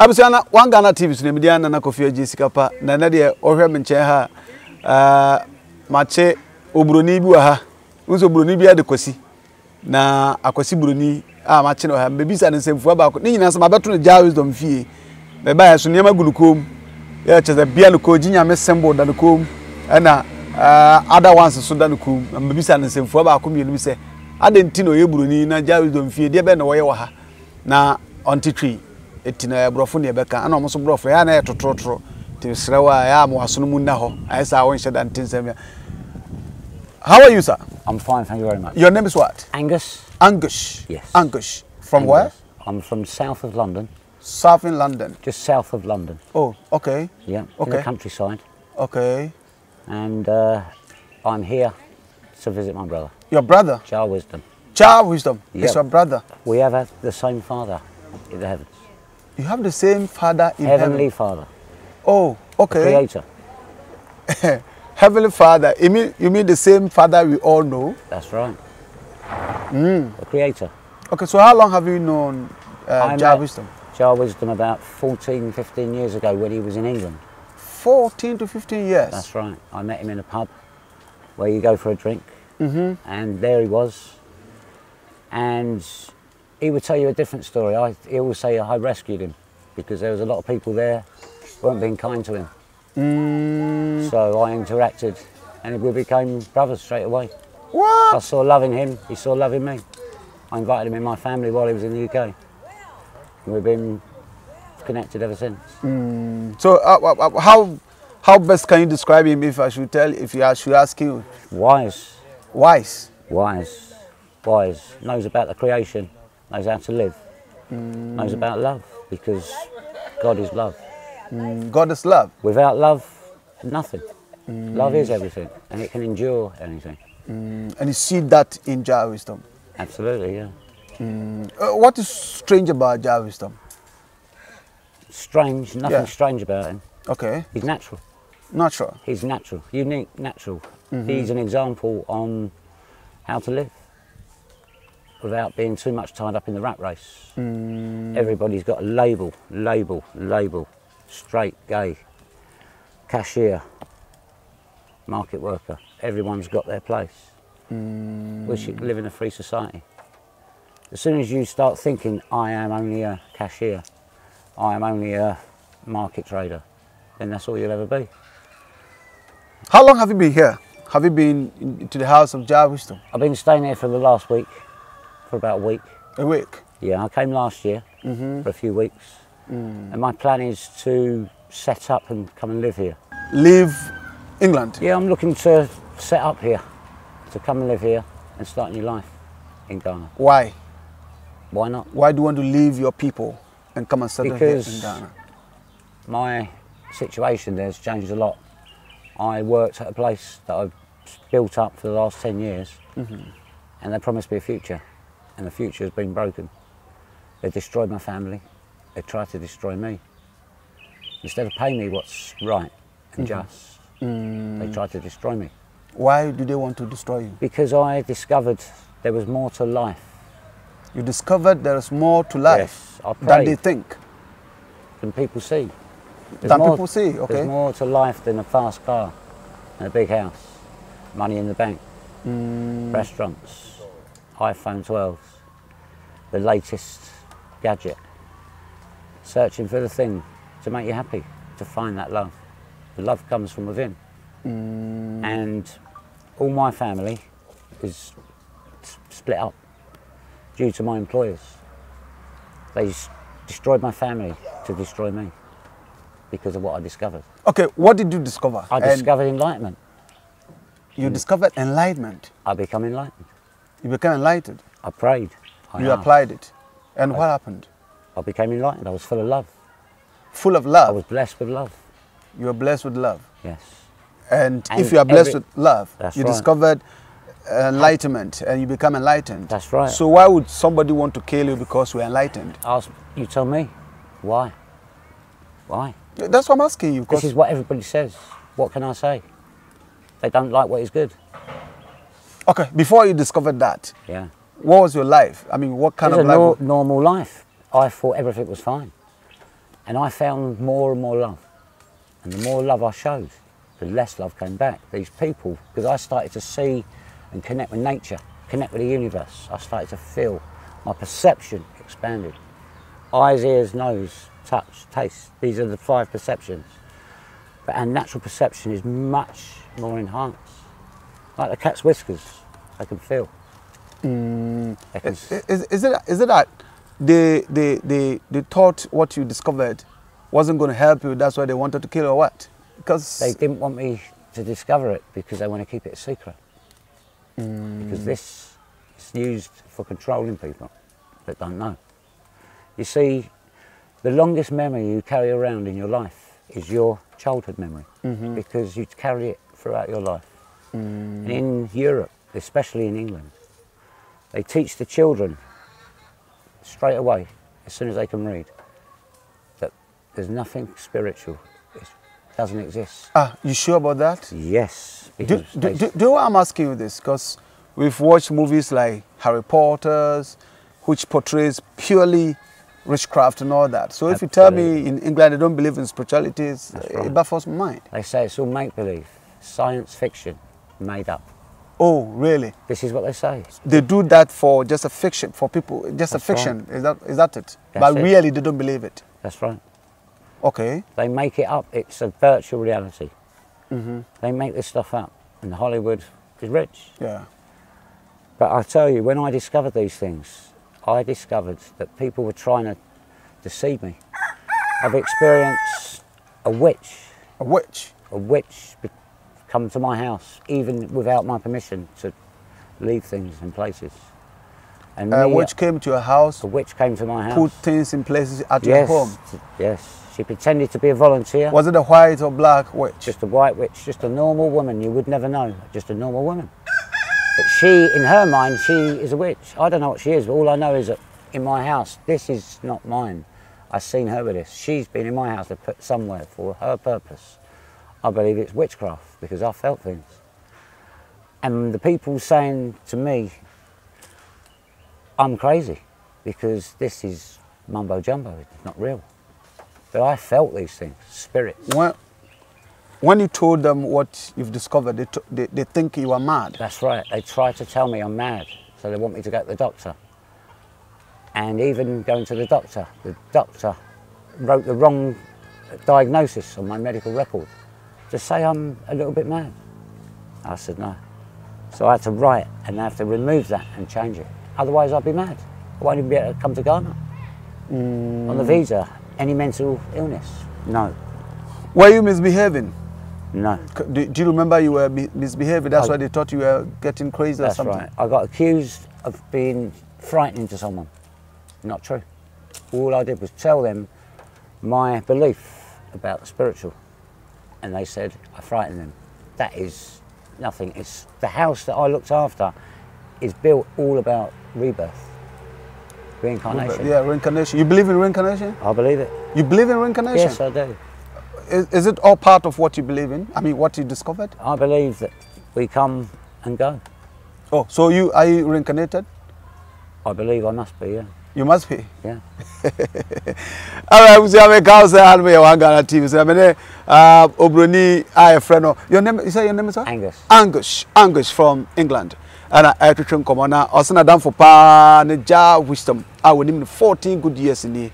abusua na one tv so nemidi ana na kofi agye sika na na deɛ ɔhwɛ me nkyɛn ha uh, makye oburoni bi wɔ ha. Nso oburoni bi ade kwasi na akwasi buroni a makye no ha. Mbɛbisa ne nsɛmfua baako ne nyinaa sɛ mabɛto no gyaa wisdom fie. Bɛbaeɛ so nneɛma gu no kom yɛ kyɛ sɛ bia no kɔn gyi nyame symbol da no kom ɛna other ones so da no kom na mbɛbisa ne nsɛmfua baako mmienu bi sɛ ade nti na ɔyɛ buroni na gyaa wisdom fie? Deɛ bɛn na wɔyɛ wɔ ha? Na ɔnte eti na borɔfo ne ɛbɛka ɛna ɔmo nso borɔfo ɛyɛ na yɛ totorotoro te srɛ wɔ a ɛyɛ a mo aso no mu nna hɔ ayɛ sɛ a wɔnhyɛ da nte nsɛm how are you sir I'm fine, thank you very much. your name is what Angus? Angus. Yes. Angus. from where I'm from south of London, south in london just south of London. oh okay Yeah, in Okay. the countryside. okay And uh, I'm here to visit my brother, your brother Jah Wisdom. child wisdom is your brother We have a, the same father in the heavens. You have the same father in Heavenly heaven Father, oh okay Creator. heavenly father you mean you mean the same father we all know That's right. Mm. The Creator. okay so how long have you known uh, Jah wisdom Jah Wisdom about 14, 15 years ago when he was in England. 14 to 15 years That's right. I met him in a pub where you go for a drink, mm-hmm. and there he was. And he would tell you a different story. I, he always say I rescued him because there was a lot of people there weren't being kind to him. mm, So I interacted, and we became brothers straight away. what I saw love in him. He saw love in me. I invited him in my family while he was in the UK. And we've been connected ever since. So uh, uh, uh, how how best can you describe him if I should tell if I should ask you? Wise, Wise. wise, wise. Knows about the creation. Knows how to live. Knows about love because God is love. Mm, God is love. Without love, nothing. Love is everything, and it can endure anything. Mm, and you see that in Jah wisdom. Absolutely, yeah. Uh, what is strange about Jah wisdom? Strange, nothing Yeah. strange about him. Okay, He's natural. Natural. He's natural, unique, natural. He's an example on how to live without being too much tied up in the rat race. Everybody's got a label, label, label. Straight, gay, cashier, market worker. Everyone's got their place. We should live in a free society. As soon as you start thinking, I am only a cashier, I am only a market trader, then that's all you'll ever be. How long have you been here? Have you been to the house of Jah wisdom? I've been staying here for the last week, for about a week. A week. Yeah, I came last year mm-hmm. for a few weeks, mm. and my plan is to set up and come and live here. Leave England. Yeah, I'm looking to set up here, to come and live here and start a new life in Ghana. Why? Why not? Why do you want to leave your people and come and settle here in Ghana? My situation there's changed a lot. I worked at a place that I've built up for the last 10 years, mm-hmm. and they promised me a future, and the future has been broken. They've destroyed my family, they tried to destroy me. Instead of paying me what's right and just, they tried to destroy me. Why do they want to destroy you? Because I discovered there was more to life You discovered there is more to life Yes, I than they think. than people see. There's Than more- people see, okay. There's more to life than a fast car and a big house, money in the bank, Mm. restaurants, iPhone 12s, the latest gadget. Searching for the thing to make you happy, to find that love. The love comes from within. Mm. And all my family is split up due to my employers. They destroyed my family to destroy me because of what I discovered. Okay, what did you discover? I And discovered enlightenment. you discovered enlightenment. I become enlightened. You became enlightened. I prayed. I you applied it. And what happened? I became enlightened. I was full of love. Full of love? I was blessed with love. You were blessed with love. Yes. And, And if you are blessed every- with love, you right. discovered enlightenment and you become enlightened. That's right. So why would somebody want to kill you because we're enlightened? Ask, you tell me. Why? Why? That's what I'm asking you. This is what everybody says. What can I say? They don't like what is good. Okay, before you discovered that, Yeah. what was your life? I mean, what kind it was of a life? nor- normal life. I thought everything was fine. And I found more and more love. And the more love I showed, the less love came back. These people, because I started to see and connect with nature, connect with the universe. I started to feel my perception expanded. Eyes, ears, nose, touch, taste. These are the five perceptions. But our natural perception is much more enhanced. Like the cat's whiskers, I can feel. Mm. Can Is, is, is it is it that they they they they thought what you discovered wasn't going to help you? That's why they wanted to kill you or what? Because They didn't want me to discover it because they want to keep it a secret. Mm. Because this is used for controlling people that don't know. You see, the longest memory you carry around in your life is your childhood memory mm-hmm. because you carry it throughout your life. And in Europe, especially in England, they teach the children straight away, as soon as they can read, that there's nothing spiritual. It doesn't exist. ah, you sure about that? Yes, Do, do, do, do I'm asking you this? Because we've watched movies like Harry Potter's, which portrays purely witchcraft and all that. So if you tell me in England they don't believe in spirituality, it's- That's it baffles my mind. they say it's all make believe, science fiction, made up. Oh, really? This is what they say. They do that for just a fiction, for people, just a That's right. fiction. Is that is that it? That's but it. really, they don't believe it. That's right. Okay. They make it up. It's a virtual reality. Mm-hmm. They make this stuff up, and Hollywood is rich. Yeah. But I tell you, when I discovered these things, I discovered that people were trying to deceive me. I've experienced a witch, A witch. a witch come to my house, even without my permission to leave things in places. And A me, witch came to your house, a witch came to my house. put things in places at yes, your home. yes. She pretended to be a volunteer. Was it a white or black witch? Just a white witch, just a normal woman. You would never know. Just a normal woman. But she, in her mind, she is a witch. I don't know what she is, but all I know is that in my house, this is not mine. I've seen her with this. She's been in my house to put somewhere for her purpose. I believe it's witchcraft because I felt things. And the people saying to me, I'm crazy because this is mumbo jumbo, it's not real. But I felt these things, spirits. When, when you told them what you've discovered, they, they, they think you are mad. That's right. They try to tell me I'm mad, so they want me to go to the doctor. And even going to the doctor, the doctor wrote the wrong diagnosis on my medical record to say I'm a little bit mad. I said no. So I had to write and I have to remove that and change it. Otherwise, I'd be mad. I won't even be able to come to Ghana. On the mm. visa, any mental illness? No, Were you misbehaving? no. Do, do you remember you were misbehaving? That's I- why they thought you were getting crazy or something. That's right. I got accused of being frightening to someone. Not true. All I did was tell them my belief about the spiritual, and they said I frightened them. That is nothing. It's the house that I looked after is built all about rebirth, reincarnation. Yeah, reincarnation. You believe in reincarnation? I believe it. You believe in reincarnation? Yes, I do. Is, is it all part of what you believe in? I mean, what you discovered? I believe that we come and go. Oh, so you are you reincarnated? I believe I must be. Yeah. You must be. Yeah. All right, we have a cow say hello me one Ghana TV. So I'm uh Obroni I friend no. Your name you say your name is what? Angus. Angus. Angus from England. And I I twetwe nkɔmɔ na ɔsɛ na damfo paa ne gya wisdom a wɔnim no 14 good years ni.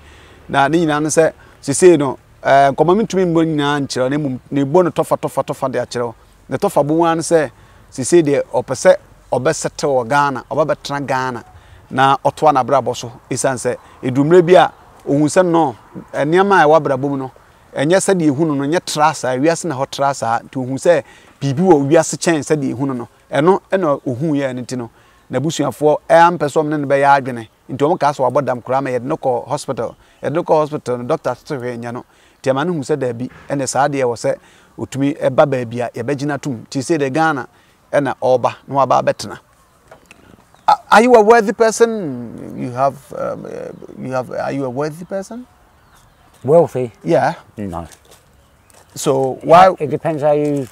Na ne nyinaa no sɛ sesei no eh nkɔmɔ mi ntumi mbɔ nyinaa nkyerɛ na mmom ne bɔ no tɔfa tɔfa tɔfa de akyerɛ. Ne tɔfa bo wa no sɛ sesei deɛ ɔpɛ sɛ ɔbɛsɛte wɔ Ghana, ɔbɛbɛtena Ghana na ɔtoa n'abrabɔ so. Ɛsiane sɛ edumire bi a ohun sɛ no nneɛma a ɛwɔ abrabɔ mu no ɛnyɛ sɛdeɛ ehunu no nyɛ tra saa wiase na hɔ tra saa nti ohun sɛ biribi wɔ wiase kyɛn sɛdeɛ ehunu no ɛno ɛna ohun yɛ ne ti no n'abusuafoɔ ɛyà mpɛ sɛ ɔmo ne no bɛyɛ adwene. Nti ɔmo kaa sɛ wabɔ dam koraa ma yɛde no kɔ hospital yɛde no kɔ hospital no doctor tete hwɛ nya no. Nti ɛma no hu sɛ daabi ɛna saa deɛ wɔ sɛ otumi ɛba baabi a yɛbɛgyina tum. Ti sɛ de ghana ɛna abɛtena are you a worthy person? You have, um, uh, you have. Are you a worthy person? Wealthy? Yeah. No. So why? It depends how you.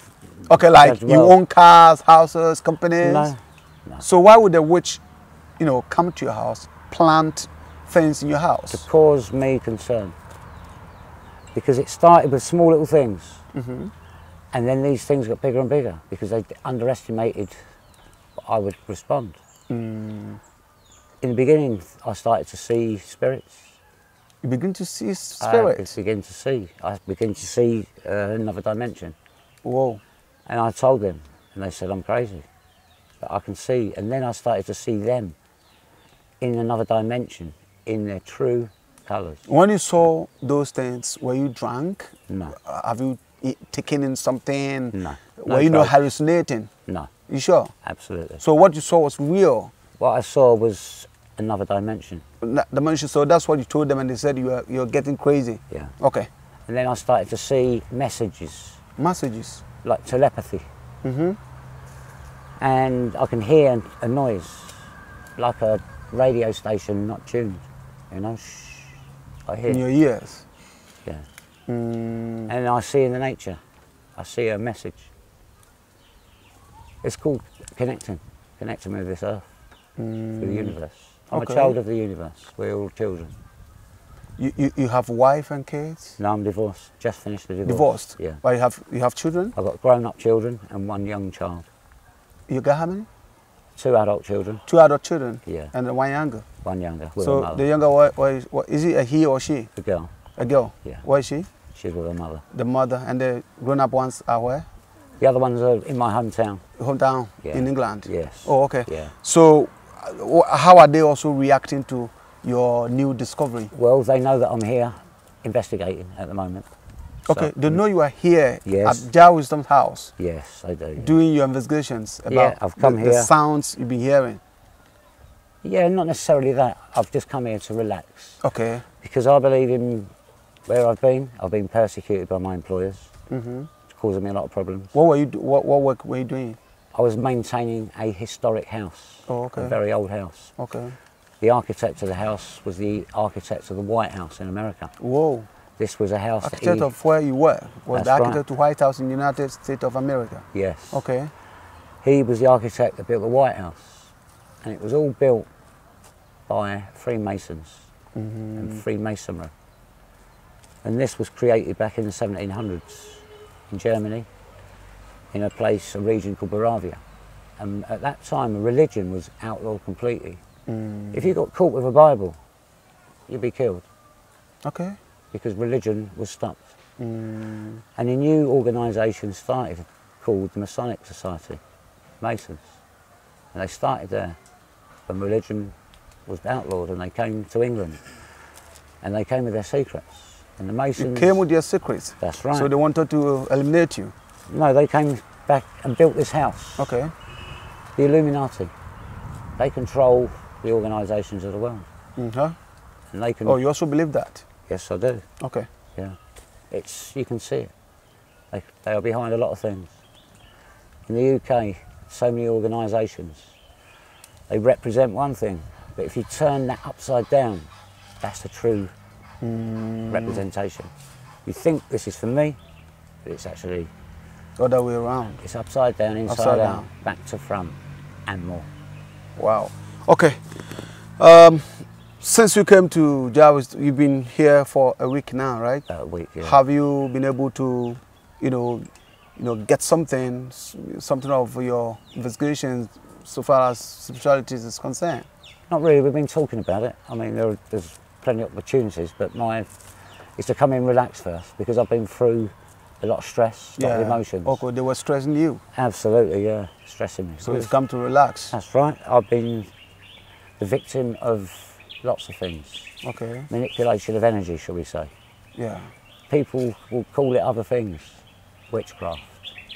Okay, like you well. own cars, houses, companies. No. So why would a witch, you know, come to your house, plant things in your house? To cause me concern. because it started with small little things, Mm-hmm. and then these things got bigger and bigger because they underestimated I would respond. Mm. In the beginning, I started to see spirits. You begin to see spirits? I begin to see. I begin to see uh, another dimension. Whoa. And I told them, and they said I'm crazy, but I can see. And then I started to see them in another dimension, in their true colours. When you saw those things, were you drunk? No, Uh, Have you taken in something? No. Were No you not hallucinating? no, You sure? absolutely. So what you saw was real. What I saw was another dimension. N- The. So that's what you told them, and they said you are you're getting crazy. Yeah. Okay. And then I started to see messages, Messages. like telepathy. Mm-hmm. And I can hear a noise, like a radio station not tuned. You know, shh. I hear. In your ears. Yeah. Mm. And I see in the nature, I see a message. It's called connecting, connecting with this earth, with the universe. I'm Mm. Okay. a child of the universe. We're all children. You, you, you have wife and kids. No, I'm divorced. Just finished the divorce. Divorced. Yeah. But you have you have children. I've got grown-up children and one young child. You got how many? Two adult children, Two adult children. Yeah. And one younger. one younger so the younger what, what, is, what is it? A he or she? A girl, A girl. Yeah. Where is she? she's with her mother. The mother and the grown-up ones are where? The other ones are in my hometown. Hometown Yeah. in England. Yes. Oh, okay. Yeah. So, how are they also reacting to your new discovery? Well, they know that I'm here investigating at the moment. So- Okay, they know you are here Yes. at Wisdom's house Yes, they do. doing your investigations about Yeah, I've come the, the sounds you've been hearing. Yeah, not necessarily that. I've just come here to relax Okay. because I believe in where I've been. I've been persecuted by my employers, hmm it's causing me a lot of problems. What were you? What, what work were you doing? I was maintaining a historic house, Oh, okay. a very old house. Okay. The architect of the house was the architect of the White House in America. Whoa. This was a house Architect he, of where you were was the right. architect of the White House in the United States of America. yes, Okay. he was the architect that built the White House, and it was all built by Freemasons Mm-hmm. and Freemasonry. And this was created back in the 1700s in Germany, in a place, a region called Bavaria. And at that time, religion was outlawed completely. Mm. If you got caught with a Bible, you'd be killed Okay. because religion was stopped. Mm. And a new organisation started called the Masonic Society, Masons. And they started there when religion was outlawed and they came to England. And they came with their secrets. And the You came with your secrets. That's right. So they wanted to eliminate you. no, they came back and built this house. Okay. The Illuminati. They control the organisations of the world. Mm-hmm. And they can. Oh, you also believe that? Yes, I do. Okay. Yeah, it's you can see it. They, they are behind a lot of things. In the UK, so many organisations. They represent one thing, but if you turn that upside down, that's the true representation. You think this is for me, but it's actually the Other way around. it's upside down, inside Upside out, down. back to front, and more. Wow. Okay. Um, since you came to Jarvis, you've been here for a week now, right? A week. Yeah. Have you been able to, you know, you know, get something, something of your investigations so far as spirituality is concerned? Not really. We've been talking about it. I mean, there, there's plenty of opportunities, but my is to come in relax first because I've been through a lot of stress, a lot of emotions. Okay, they were stressing you, Absolutely, yeah, stressing me. so you've come to relax. That's right. I've been the victim of lots of things. Okay. Manipulation of energy, shall we say? Yeah. People will call it other things: witchcraft,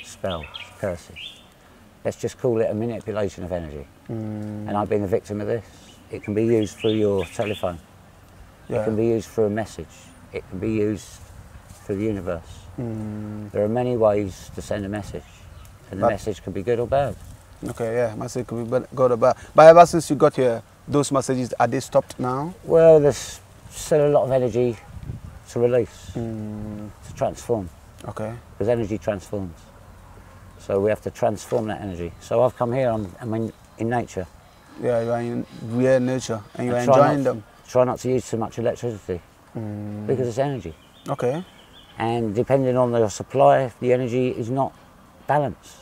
spells, curses. Let's just call it a manipulation of energy. Mm, And I've been the victim of this. It can be used through your telephone. It can be used for a message. It can be used for the universe. Mm, There are many ways to send a message, and the But- message can be good or bad. okay. Yeah. Message could be good or bad. But ever since you got here, those messages are they stopped now? Well, there's still a lot of energy to release, Mm, to transform, okay. because energy transforms. So we have to transform that energy. So I've come here, I'm, I'm in, in nature. Yeah, you are in real nature and you I are enjoying not, them. Try not to use too much electricity Mm, because it's energy. okay. and depending on the supply, the energy is not balanced,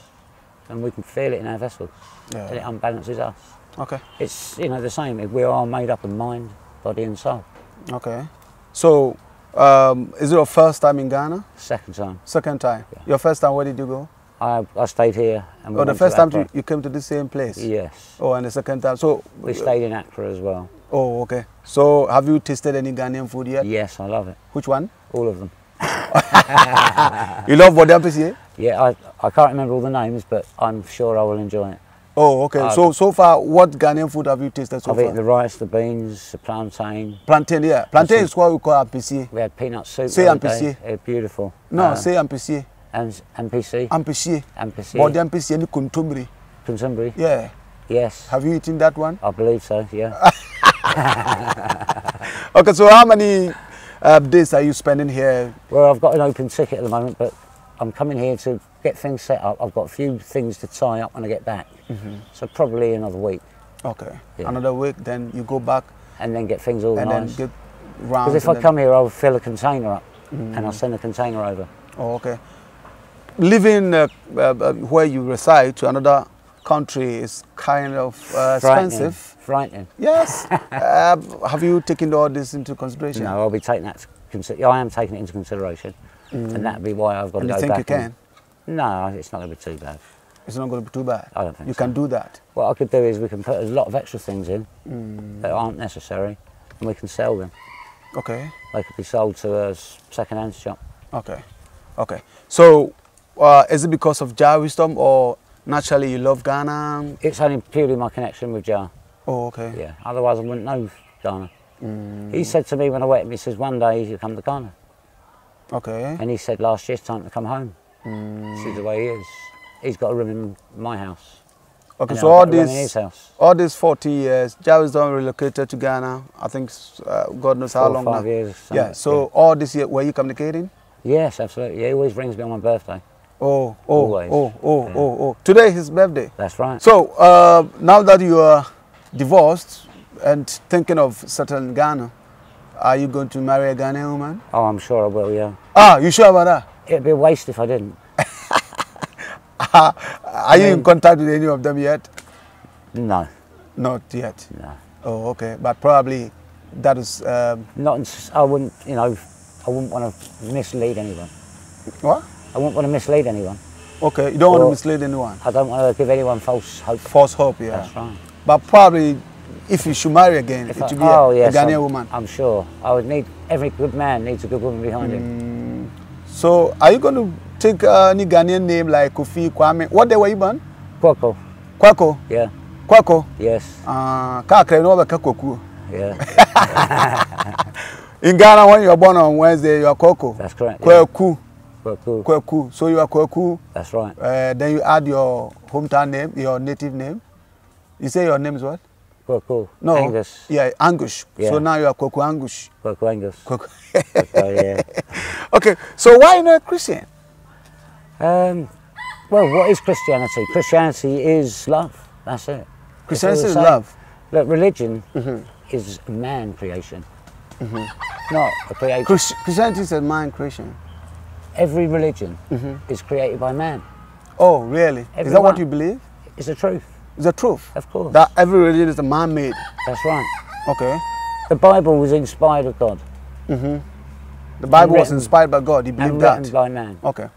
and we can feel it in our vessels, Yeah. and it unbalances us. Okay. It's you know the same. We are made up of mind, body, and soul. Okay. So, um, is it your first time in Ghana? Second time, Second time. Your first time, where did you go? I, I stayed here, and we Oh, the first time you, you came to the same place. Yes, Oh, and the second time. So, we stayed in Accra as well. Oh, okay. So, have you tasted any Ghanaian food yet? Yes, I love it. Which one? All of them. You love Bodempisi? Yeah, I, I can't remember all the names, but I'm sure I will enjoy it. Oh, okay. Uh, so, so far, what Ghanaian food have you tasted so I've far? eaten the rice, the beans, the plantain. Plantain, yeah. Plantain is what we call ampesi. We had peanut soup. Say the other day. ampesi. It's beautiful. No, Uh, say ampesi. and MPC. Ampisi. MPC. Body ampesi and kontomire. Consumbri. Yeah. Yes. Have you eaten that one? I believe so. Yeah. Okay, so how many uh, days are you spending here? well, I've got an open ticket at the moment, but I'm coming here to get things set up. I've got a few things to tie up when I get back. So probably another week, Okay. Yeah. Another week, then you go back and then get things and then organised. get round. Because if I come here, I'll fill a container up, and I'll send a container over. Oh, okay. Living uh, uh, where you reside to another country is kind of uh, expensive. Frightening. Yes. uh, have you taken all this into consideration? No, I'll be taking that. Consider- I am taking it into consideration, and that'll be why I've got And to you go think you back. and- can? No, it's not going to be too bad. It's not going to be too bad. I don't think You so. can do that. What I could do is we can put a lot of extra things in that aren't necessary, and we can sell them. Okay. They could be sold to a second-hand shop. Okay. Okay. So, uh, is it because of Jah wisdom or naturally you love Ghana? It's only purely my connection with Jah. Oh, okay. Yeah. Otherwise, I wouldn't know Ghana. He said to me when I him, he says, one day you come to Ghana. Okay. And he said last year it's time to come home. This is the way he is. He's got a room in my house. Okay. and So all got a room in his these, house. all these 40 years, Jah wisdom relocated to Ghana. I think uh, God knows how Four or long five now. years. Yeah. So all this year, were you communicating? Yes, absolutely. He always rings me on my birthday. Oh, oh, Always. oh, oh, Yeah. oh, oh. Today is his birthday. That's right. So uh, now that you are divorced and thinking of settling in Ghana, are you going to marry a Ghanaian woman? Oh, I'm sure I will, yeah. Ah, you sure about that? It'd be a waste if I didn't. Are you in contact with any of them yet? No, Not yet. no. Oh, okay. But probably that is um, Not, I wouldn't, you know, I wouldn't want to mislead anyone. what? I wouldn't want to mislead anyone. Okay. You don't want to mislead anyone. I don't want to give anyone false hope. False hope, yeah. That's right. But probably, if you should marry again, If it I- should be oh, a, yes, a Ghanaian I'm, woman. I'm sure. I would need, every good man needs a good woman behind Mm. him. So, are you going to take uh, any Ghanaian name like Kofi, Kwame? What day were you born? Kwako, Kwako. yeah, Kwako. yes, Uh, kakra no beka kwaku. yeah, In Ghana, when you are born on Wednesday, you are Koko. that's correct. Yeah. Kwaku. Kwaku, Kwaku. So you are Kwaku. that's right. Uh, then you add your hometown name, your native name. You say your name is what? Kwaku, No. Angus, Yeah, Angush. So now you are Kwaku Angush. Kwaku Angus. Oh, yeah. okay, so why not Christian? Um, well, what is Christianity? Christianity is love. That's it. Christianity is love. Look, religion Mm-hmm. is man creation, not a creation. Christ- Christianity is a mind creation. Every religion Mm-hmm. is created by man. Oh, really? is that what you believe? It's the truth, It's the truth. of course. That every religion is a man-made. That's right. Okay. The Bible was inspired of God The Bible was inspired by God. You believe and that? written by man. Okay.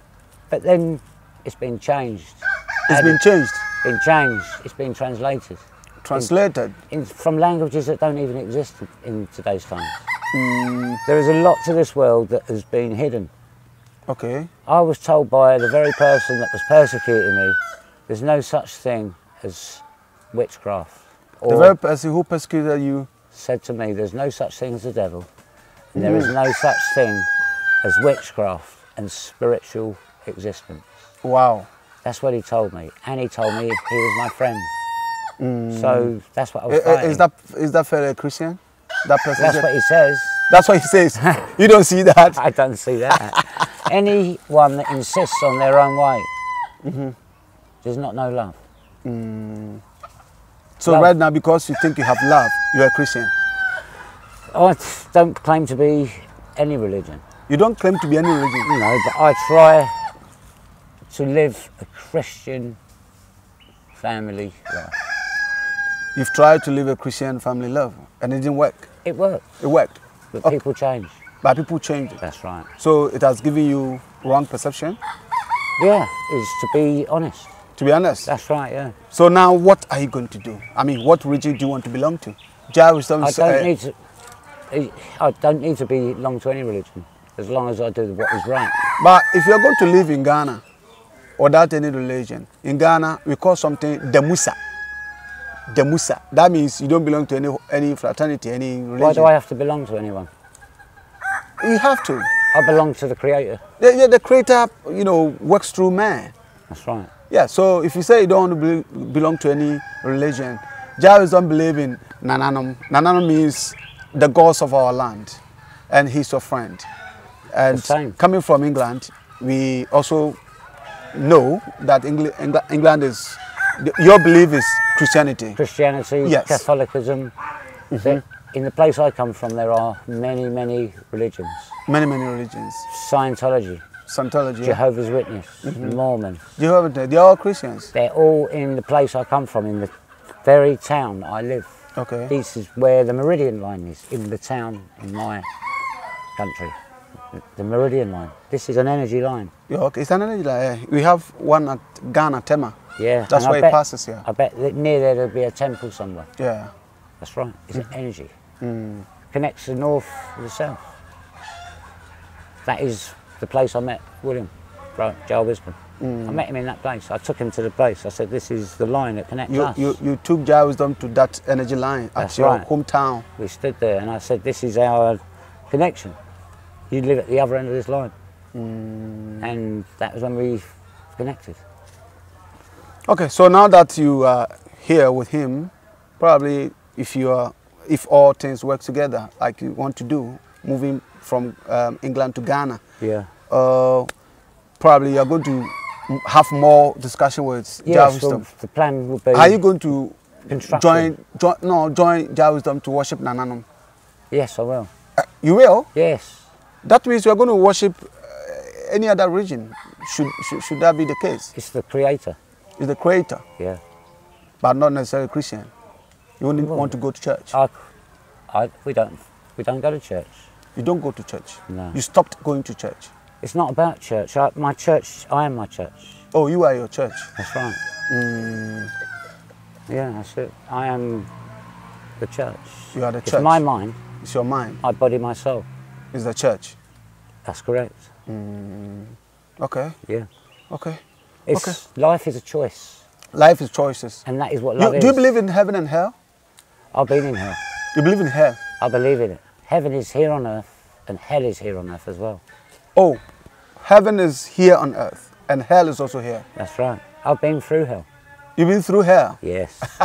But then it's been changed. It's been changed, been changed. It's been translated translated. in, from languages that don't even exist in today's times. Mm, There is a lot to this world that has been hidden. okay. I was told by the very person that was persecuting me, there's no such thing as witchcraft. The Or very person who persecuted uh, you. said to me, there's no such thing as the devil, and there is hmm. no such thing as witchcraft and spiritual existence. Wow. That's what he told me, and he told me he was my friend. Hmm. So that's what I was eh, eh, I- fighting. Is that is that a Christian? That person. that's what he says. That's what he says. you don't see that. I don't see that. Anyone that insists on their own way Mm-hmm. does not know love. Mm. So Love. right now, because you think you have love, you are a Christian. I don't claim to be any religion. You don't claim to be any religion. you know, but I try to live a Christian family life. You've tried to live a Christian family life and it didn't work. It worked. It worked. but Oh. people change. But people change. That's right. So it has given you wrong perception, Yeah, is to be honest. To be honest. That's right. Yeah. So now what are you going to do? I mean, what religion do you want to belong to? I don't uh, need to. I don't need to belong to any religion as long as I do what is right. But if you're going to live in Ghana without any religion, in Ghana we call something Demusa. Demusa. That means you don't belong to any any fraternity, any religion. Why do I have to belong to anyone? You have to. I belong to the Creator. The, yeah, the creator, you know, works through man. That's right. Yeah, so if you say you don't want to be, belong to any religion, Javis don't believe in Nananum. Nananum means the gods of our land, and he's your friend. And coming from England, we also know that Engl- Engl- England is, your belief is Christianity. Christianity, Yes. Catholicism. Mm-hmm. There- In the place I come from, there are many, many religions. Many, many religions. Scientology, Scientology, Jehovah's Witness, Mormon. Jehovah, they're all Christians. They're all in the place I come from, in the very town I live. Okay. This is where the Meridian Line is, in the town in my country. The Meridian Line. This is an energy line. Yeah, okay. It's an energy. like, eh, We have one at Ghana, Tema. Yeah. That's I why it passes here. I bet that near there there'll be a temple somewhere. Yeah. That's right. It's an energy. Mm. Connects the north with the south. That is the place I met William, right, Joel Wisdom. Mm. I met him in that place. I took him to the place. I said, "This is the line that connects You, us." you, you took Joe wisdom to that energy line at That's your right. hometown. We stood there, and I said, "This is our connection. You live at the other end of this line," Mm. and that was when we connected. Okay, so now that you are here with him, probably if you are, if all things work together like you want to do, moving from um, England to Ghana, Yeah. uh, probably you're going to have more discussion with wisdom. Well, the plan would be. Are you going to join, join, no, join Jah wisdom to worship Nananum? Yes, I will. Uh, you will. Yes. That means you're going to worship uh, any other religion. Should, should should that be the case? It's the Creator. Is the Creator, Yeah. but not necessarily Christian. You only Well, want to go to church. I, I, we don't, we don't go to church. You don't go to church. No. You stopped going to church. It's not about church. I, my church, I am my church. Oh, you are your church. That's right. Mm, Yeah, that's it. I am the church. you are the It's church. my mind, It's your mind. my body, my soul. It's the church. That's correct. Okay. Yeah. Okay. It's life is a choice, Life is choices. and that is what love You, is. do you believe in heaven and hell? I've been in hell. You believe in hell? I believe in it. Heaven is here on earth, and hell is here on earth as well. Oh, heaven is here on earth, and hell is also here. That's right. I've been through hell. You've been through hell. Yes.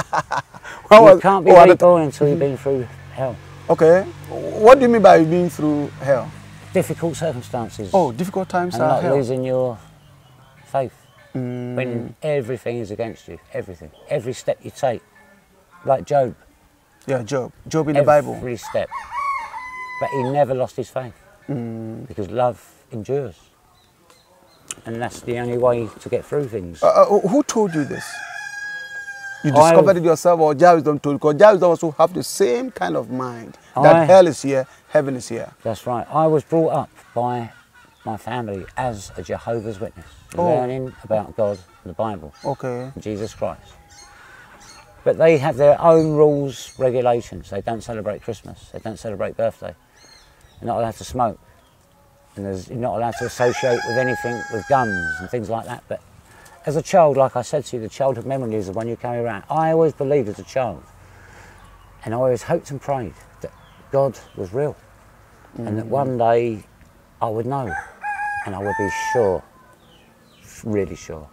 How you can't be oh, reborn until you've been through hell. Okay. What do you mean by being through hell? Difficult circumstances. Oh, difficult times and are not hell. losing your faith Mm, when everything is against you. Everything. Every step you take. Like Job. yeah, Job. Job in the Bible. Every step. But he never lost his faith Mm. because love endures. And that's the only way to get through things. Uh, uh, who told you this? You I- discovered it yourself, or Jah wisdom told you? Because Jah also have the same kind of mind that I- hell is here, heaven is here. That's right. I was brought up by my family as a Jehovah's Witness, Oh. learning about God, the Bible, Okay. Jesus Christ. But they have their own rules, regulations. They don't celebrate Christmas. They don't celebrate birthday. You're not allowed to smoke. And there's, you're not allowed to associate with anything with guns and things like that. But as a child, like I said to you, the childhood memory is the one you carry around. I always believed as a child, and I always hoped and prayed that God was real, and that one mm. day I would know, and I would be sure, really sure.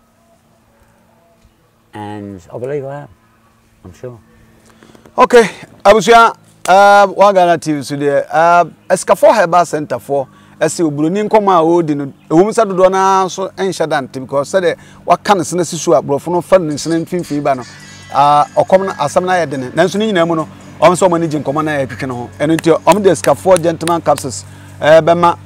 And I believe I am. I'm sure. Okay, abusua uh, wa Ghana TV so deɛ uh, Escafo Herbal Center for ɛsɛ oburoni nkɔmɔ a ɔredi no mu sɛ dodoɔ so dante because sɛdeɛ waka ne sene si so a borɔfo no fa ne sene mfimfini ba no uh, ɔkɔm no asɛm no ayɛ dene nanso ne nyinaa mu no ɔm sɛ ɔmo ani gye nkɔmɔ no a yɛtwetwe no ho. Ɛno nti ɔmo de Escafo gentleman capsules uh, bɛma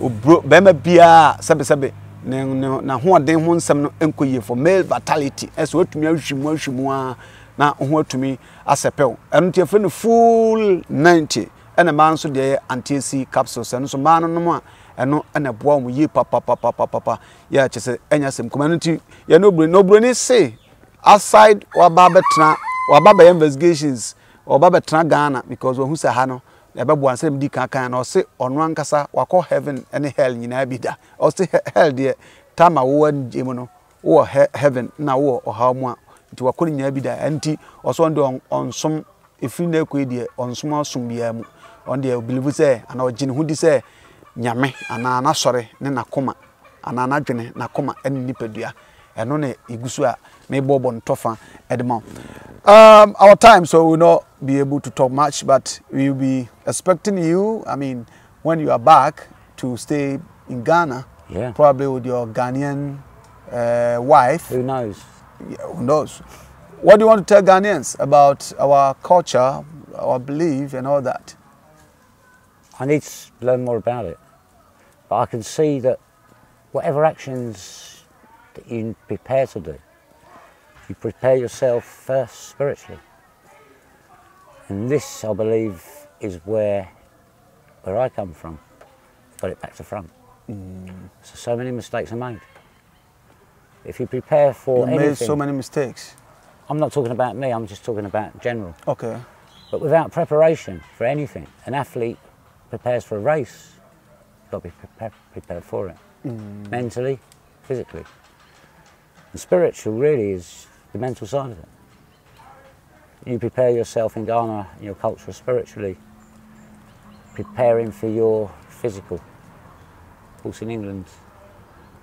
obro bɛrima biara sɛbesɛbe ne ne n'ahoɔden ho nsɛm no nkɔ yie for male vitality ɛsɛ watumi ahwi mu ahwi na ho atumi asɛpɛw ɛno nti yɛfrɛ no full 90 ɛna mmaa nso deɛ yɛ anti-ac capsules. Ɛno nso mmaa no nom a ɛno ɛna ɛboa wɔn yie papapapapapa. Yɛ kyɛ sɛ ɛnya sɛm kɔma no nti yɛne oburoni na oburoni se aside waba bɛtena waba bɛyɛ investigations ɔba bɛtena ghana because wahu sɛ ha no ɛbɛboa nsɛm di kan kan na ɔse ɔno ankasa wakɔ heaven ne hell nyinaa bi da. Ɔse he- hell deɛ time a gye mu no wowɔ he- heaven na wowɔ ɔhaw mu a nti wakɔ ne nyinaa bi da. Ɛnti ɔsɛ ɔno deɛ ɔn- ɔnsom ɛfiri no akɔi deɛ ɔnsom asom biara mu. Ɔno deɛ ɔbilivu sɛ anaa ɔgye ne ho di sɛ nyame anaa n'asɔre ne n'akoma anaa n'adwene n'akoma ne nipadua ɛno na ɛgu so a mebɔbɔ no tɔfa ɛde ma um, our time so we will not be able to talk much but we will be expecting you i mean when you are back to stay in ghana Yeah. probably with your ghanaian uh, wife. Who knows? Yeah, who knows what do you want to tell ghanaians about our culture our belief and all that I need to learn more about it. But I can see that whatever actions that you prepare to do, you prepare yourself first spiritually. And this, I believe, is where where I come from. Got it back to front. Mm. So, so many mistakes are made. If you prepare for you anything, made so many mistakes I'm not talking about me. I'm just talking about general. okay But without preparation for anything, an athlete prepares for a race, you've got to be prepared, prepared for it. Mm. Mentally, physically. And spiritual really is the mental side of it. You prepare yourself in Ghana, in your culture spiritually, preparing for your physical. Of course, in England,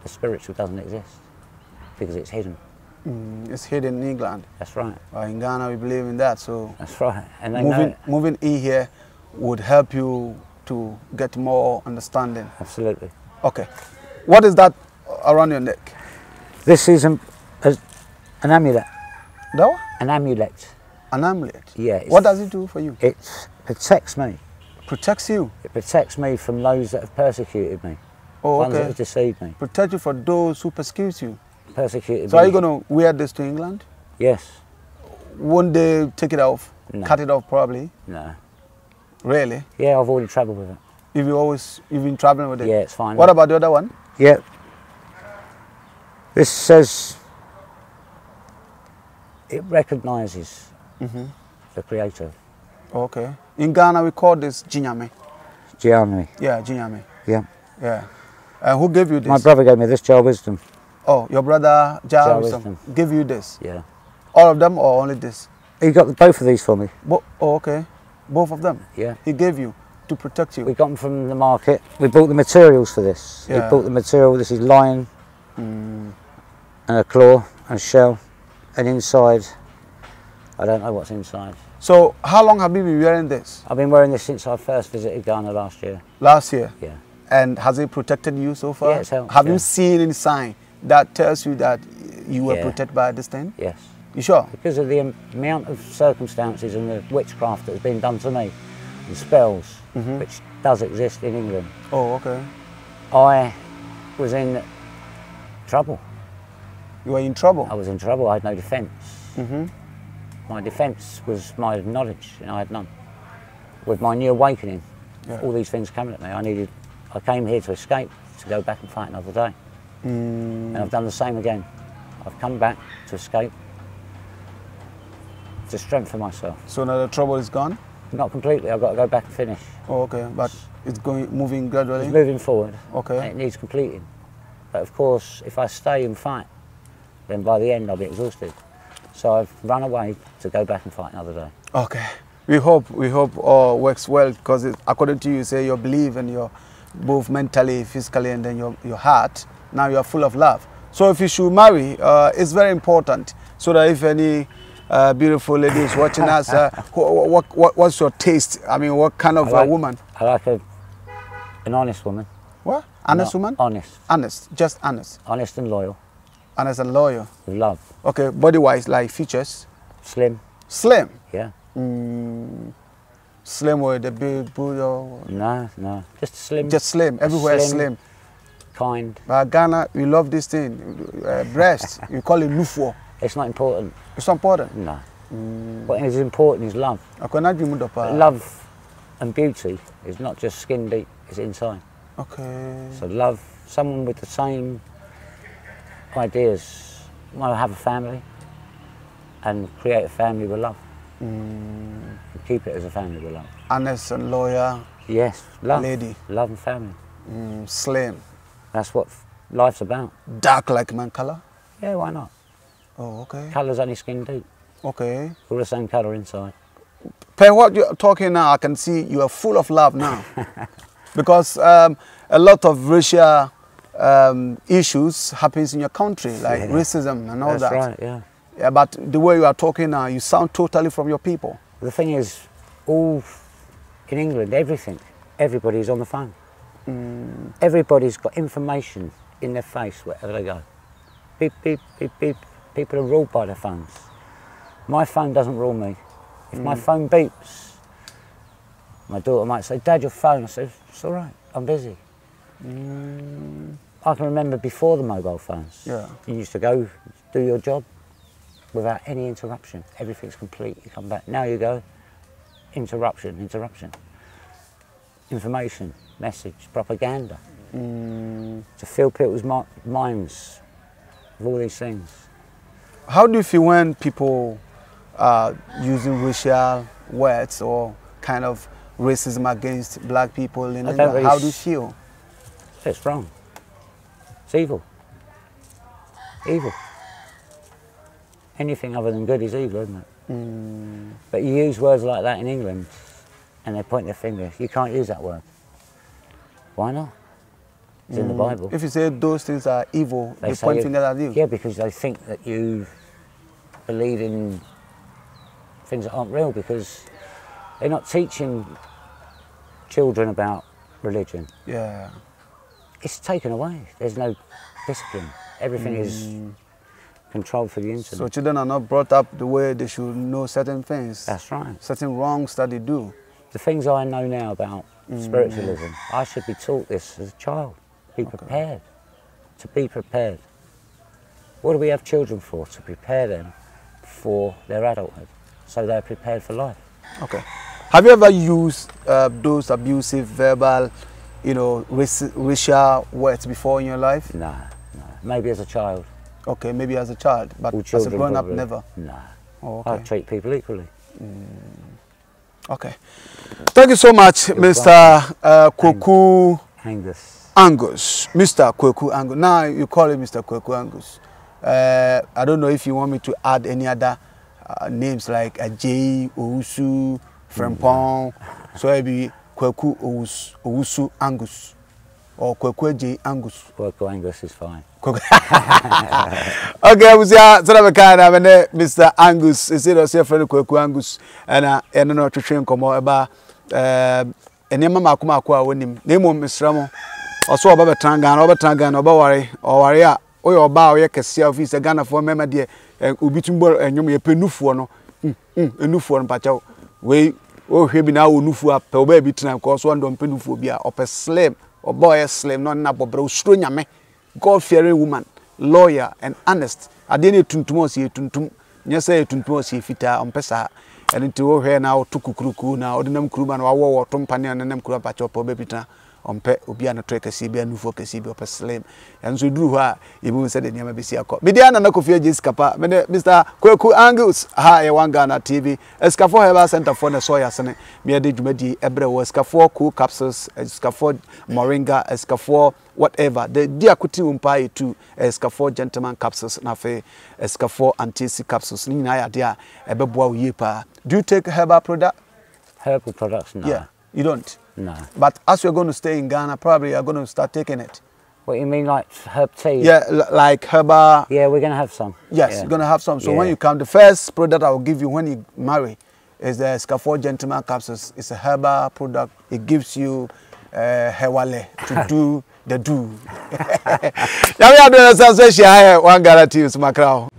the spiritual doesn't exist because it's hidden. Mm, it's hidden in england That's right. uh, in ghana we believe in that so That's right. And moving moving in here would help you to get more understanding Absolutely. okay what is that around your neck This is an, an amulet. one? An amulet. an amulet Yeah. what does it do for you It protects me. protects you It protects me from those that have persecuted me. oh Ones that okay have deceived me. protect you for those who persecute you Persecuted so are you going to wear this to england Yes. won't they take it off No. cut it off probably No. really Yeah, I've already travelled with it. if you always you've been traveling with it Yeah, it's fine. what about the other one Yeah. This says it recognises hmm the creator, okay in ghana we call this Gye Nyame Gianni. yeah Gye Nyame Yeah. yeah and who gave you this My brother gave me this of wisdom. Oh your brother Jah Jah Wisdom. gave you this Yeah. all of them or only this He got both of these for me. Bo- oh, okay. Both of them. Yeah. He gave you to protect you. We got them from the market. We bought the materials for this. Yeah. We bought the material. This is lion Mm, and a claw and a shell, and inside, I don't know what's inside. So, how long have you been wearing this? I've been wearing this since I first visited Ghana last year. Last year. Yeah. And has it protected you so far? Yeah, it's helped, have yeah. you seen any sign that tells you that you were Yeah. protected by this thing? Yes. You sure? Because of the amount of circumstances and the witchcraft that has been done to me, and spells, Mhm. which does exist in England, Oh, okay. I was in trouble. You were in trouble. I was in trouble. I had no defence. hmm My defence was my knowledge, and I had none. With my new awakening, Yeah. all these things coming at me, I needed. I came here to escape, to go back and fight another day, Mm, and I've done the same again. I've come back to escape, to strengthen myself. so now the trouble is gone. Not completely. I've got to go back and finish. Oh, okay. But it's going moving gradually. It's moving forward. Okay. and It needs completing. But of course, if I stay and fight, then by the end I'll be exhausted. So I've run away to go back and fight another day. Okay. We hope we hope all works well because according to you, you say your belief and your both mentally, physically, and then your, your heart. Now you are full of love. So if you should marry, uh, it's very important so that if any uh, beautiful lady is watching us, uh, wh- what, what what's your taste? I mean, what kind of like- a woman? I like a, an honest woman. What? Honest Not woman? Honest. Honest, just honest, Honest and loyal. honest and loyal. With love. Okay, body wise, like features, Slim. slim. Yeah. Mm. Slim or the big or No, no. Just slim. just slim. Everywhere Slim. slim. Kind. But Ghana, we love this thing. Uh, breast. you call it lufo. It's not important. It's not important. No. What is important is love. Akwana dwi mu dɔ. Love and beauty is not just skin deep, it's inside. Okay. So love someone with the same ideas. Want to have a family and create a family with love. And keep it as a family with love. Honest and loyal. Yes, love. Lady. Love and family. Mm, slim. That's what life's about. Dark like man color. Yeah, why not? Oh, okay. Colour's only skin deep. Okay. All the same colour inside. Per what you're talking now, I can see you are full of love now. because um, a lot of racial um, issues happens in your country, like Yeah. racism and all That's that. That's right, yeah. Yeah, but the way you are talking now, you sound totally from your people. The thing is, all in England, everything, everybody's on the phone. Mm. Everybody's got information in their face wherever they go. Beep, beep, beep, beep. People are ruled by their phones. My phone doesn't rule me. If my mm. phone beeps, my daughter might say, Dad, your phone. I say, it's all right, I'm busy. Mm. I can remember before the mobile phones. Yeah. You used to go do your job without any interruption. Everything's complete. You come back. Now you go, interruption, interruption. Information, message, propaganda. Mm. To fill people's minds with all these things. How do you feel when people are using racial words or kind of racism against black people in I England? really How do you feel? It's wrong. It's evil. Evil. Anything other than good is evil, isn't it? Mm. But you use words like that in England and they point their finger. You can't use that word. Why not? It's in the mm. Bible. If you say those things are evil, they, say point you- fingers at you. Yeah, because they think that you believe in things that aren't real because they're not teaching children about religion. Yeah. It's taken away. There's no discipline. Everything is mm. controlled for the internet. So children are not brought up the way they should know certain things, That's right. certain wrongs that they do. The things I know now about spiritualism, I should be taught this as a child. Be prepared. To be prepared. What do we have children for? To prepare them for their adulthood. So they're prepared for life. Okay. Have you ever used uh, those abusive, verbal, you know, raci- racial words before in your life? No, no. Maybe as a child. Okay, maybe as a child, but as a grown up, never. No. Oh, I okay. treat people equally. Okay. Thank you so much, Mr. Uh, Angus. Angus. Mr. Kweku Angus. Now you call him Mr. Kweku Angus. Uh, I don't know if you want me to add any other uh, names like Ajay, Owusu, Frempong. So it be Kweku Owus- Owusu Angus or Kweku Ajay Angus. Worker Angus is fine. okay, we see. so that kind of Mr. Angus is it or say friend Kweku Angus and uh, I and no twitching come about uh and your mamma come out when him name on Miss Ramo or so about Tangan, over Tangan, or Bawari, or Waria, oh, or oh, your bow, your Cassia of his Ghana for Mamma dear, and Ubitumbo and you may pay new for no, new for Pacho. We, oh, here be now, new for a pebble, be tonight, cause one don't pay new for beer, or a slim, or boy a slim, not an apple, bro, string a man god fearing woman lawyer and honest. Adeɛ no yɛ tuntum ɔsɛ yɛ tuntum. Nyɛ sɛ yɛ tuntum ɔsɛ yɛ fitaa ɔmpɛ saa. Ɛno nti wohwɛ na woto kukuruku na ɔde nam kuruma na wawɔ wɔ to mpane a ne nam kuruma pakyɛ ɔpɛ ɔbɛbi tena ɔmpɛ obi a ne tɔ kɛseɛ bi anufoɔ nufoɔ kɛseɛ bi ɔpɛ slim ɛnso nso duru hɔ a yɛbɛhu sɛdeɛ nneɛma bɛsi akɔ mede anana kɔfie agye sikapa mene mr kwaku angles ha yɛ one ghana tv asikafoɔ herbal centerfoɔ ne ɛsɔ yɛ asene meyɛde dwumadi ɛberɛ wɔ asikafoɔ cool capsules asikafoɔ moringa asikafoɔ whatever. The di akuti wo mpa yɛ tu gentleman capsules na afei asikafoɔ antisi capsules. Ne nyinaa yade a ɛbɛboa wo yie paa do you take herbal product? Herbal products? No. yeah. You don't No. but as you're going to stay in ghana probably you're going to start taking it What you mean, like herb tea? yeah like herbal Yeah, we're going to have some. Yes, Yeah. you're gonna have some. So when you come, the first product I will give you when you marry is the Asikafoɔ Gentleman Capsules. It's a herbal product. It gives you uh, hewale to do the do. Na sanse shi haya wangara teams makrao.